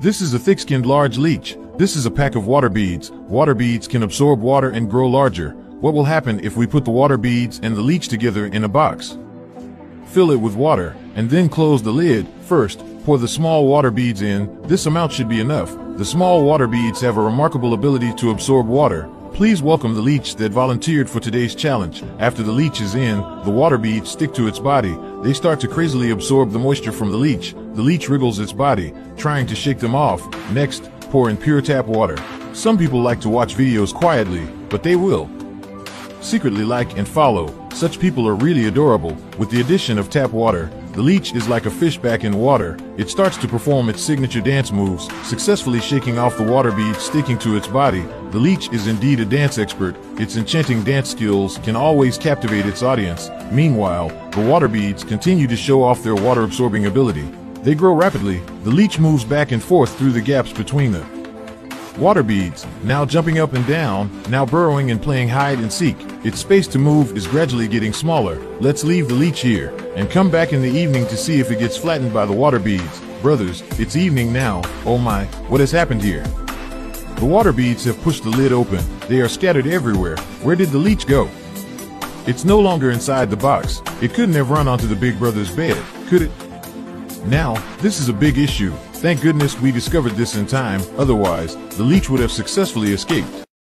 This is a thick-skinned large leech. This is a pack of water beads. Water beads can absorb water and grow larger. What will happen if we put the water beads and the leech together in a box? Fill it with water, and then close the lid. First, pour the small water beads in. This amount should be enough. The small water beads have a remarkable ability to absorb water. Please welcome the leech that volunteered for today's challenge. After the leech is in, the water beads stick to its body. They start to crazily absorb the moisture from the leech. The leech wriggles its body, trying to shake them off. Next, pour in pure tap water. Some people like to watch videos quietly, but they will. Secretly like and follow. Such people are really adorable. With the addition of tap water, the leech is like a fish back in water. It starts to perform its signature dance moves, successfully shaking off the water beads sticking to its body. The leech is indeed a dance expert. Its enchanting dance skills can always captivate its audience. Meanwhile, the water beads continue to show off their water absorbing ability. They grow rapidly. The leech moves back and forth through the gaps between them. Water beads, now jumping up and down, now burrowing and playing hide and seek. Its space to move is gradually getting smaller. Let's leave the leech here and come back in the evening to see if it gets flattened by the water beads. Brothers, it's evening now. Oh my, what has happened here? The water beads have pushed the lid open. They are scattered everywhere. Where did the leech go? It's no longer inside the box. It couldn't have run onto the big brother's bed, could it? Now, this is a big issue. Thank goodness we discovered this in time, otherwise, the leech would have successfully escaped.